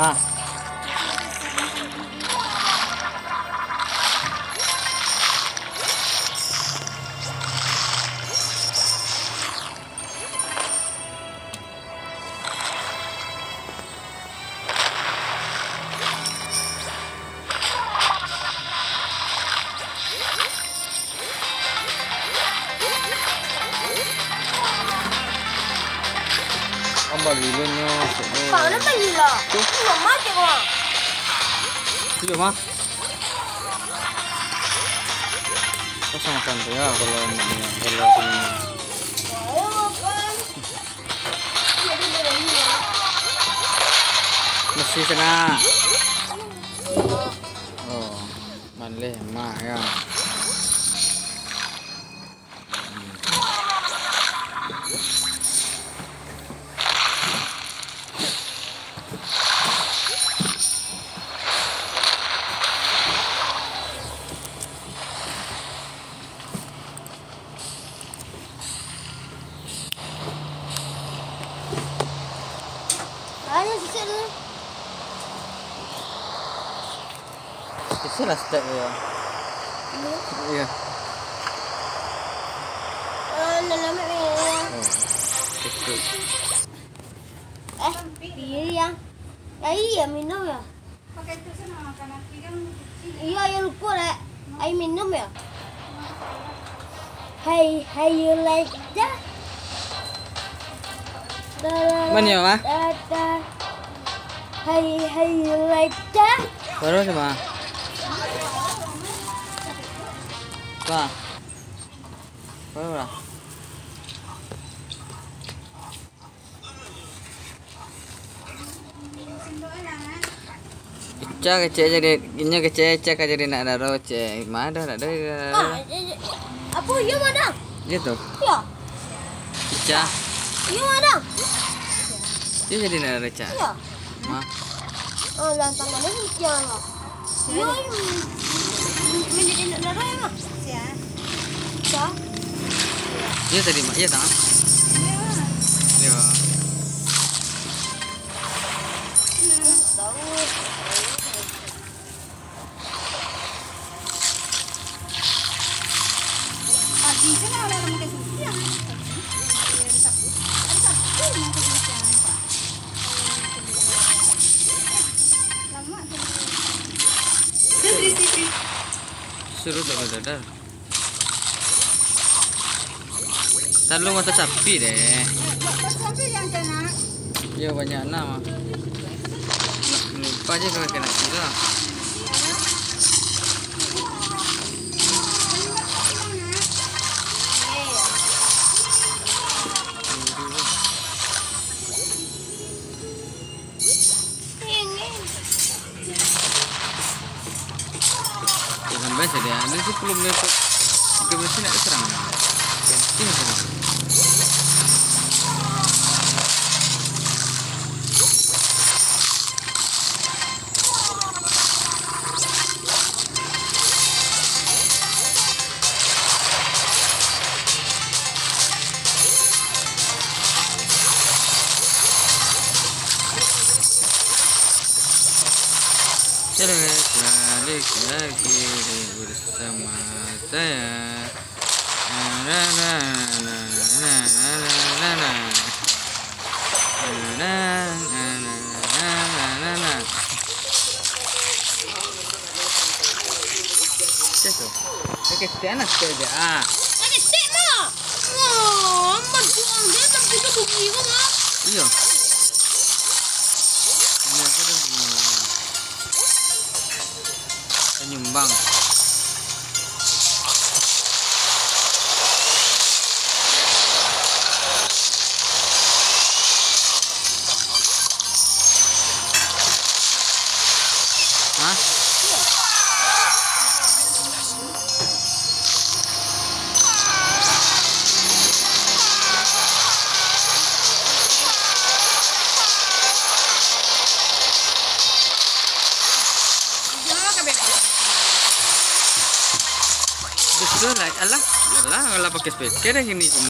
Ah. ông bà gì lên ờ, ờ, bảo nó cái gì là? Nó má chị con cái gì má có sao mà cần thế à? Còn là còn là còn là nó xí thế nào. Ờ mình lên mà à. Itu lah step ya. Iya. Eh, ini ya Oh. Itu. Eh, pilih yang Ya iya minum ya Pakai itu sana makanan kan Iya ya lupa deh Ayo minum ya Hey, hey you like that? Mana ya, Ma? Hey, hey you like that? Baru sama. Baru lah. Ica kecil jadi, ini kecil cek aja di nak daro cek. Mana nak ada? Ah, eh, eh, apa ya mana? Gitu. Ya, Ica, ya mana? dia jadi nak daro cek. Ya. Ma, Oh, lantangannya hujan lah. Ya, menjadi ya? Ya. Ya. dia tadi mak, iya tak? Iya. Tahu. Suruh tak dadar. Tahu mata sapi deh. Sampai yang kena. Ya banyak nama. Lupa aja kalau kena kita. Dia. Dia tu belum lepas. Dia mesti nak diserang. Ini balik lagi saya. Na na na na na na na na. Na na na na na na na. Ceko. Pakai tiana saja. Ah, Ada tek mah. Oh, amat buang dia tapi tu bugi Betul lah, alah, alah, kalau